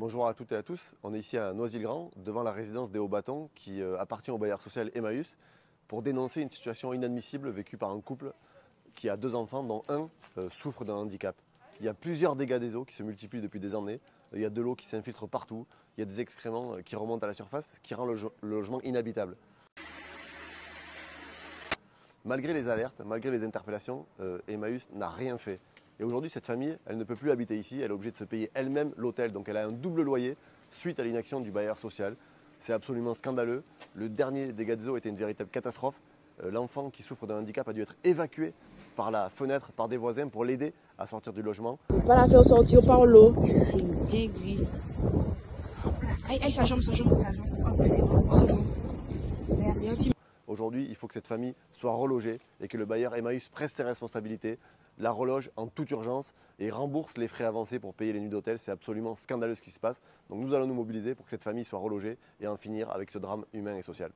Bonjour à toutes et à tous. On est ici à Noisy-le-Grand, devant la résidence des Hauts-Bâtons qui euh, appartient au bailleur social Emmaüs, pour dénoncer une situation inadmissible vécue par un couple qui a deux enfants, dont un euh, souffre d'un handicap. Il y a plusieurs dégâts des eaux qui se multiplient depuis des années. Il y a de l'eau qui s'infiltre partout. Il y a des excréments euh, qui remontent à la surface, ce qui rend le, le logement inhabitable. Malgré les alertes, malgré les interpellations, Emmaüs n'a rien fait. Et aujourd'hui, cette famille, elle ne peut plus habiter ici, elle est obligée de se payer elle-même l'hôtel. Donc elle a un double loyer suite à l'inaction du bailleur social. C'est absolument scandaleux. Le dernier des eaux était une véritable catastrophe. Euh, L'enfant qui souffre d'un handicap a dû être évacué par la fenêtre, par des voisins pour l'aider à sortir du logement. Pas la faire sortir par l'eau. C'est une dinguerie. Aïe, aïe, sa jambe, sa jambe, sa jambe. Oh, c'est bon, c'est bon. Merci. Aujourd'hui, il faut que cette famille soit relogée et que le bailleur Emmaüs prenne ses responsabilités, la reloge en toute urgence et rembourse les frais avancés pour payer les nuits d'hôtel. C'est absolument scandaleux ce qui se passe. Donc nous allons nous mobiliser pour que cette famille soit relogée et en finir avec ce drame humain et social.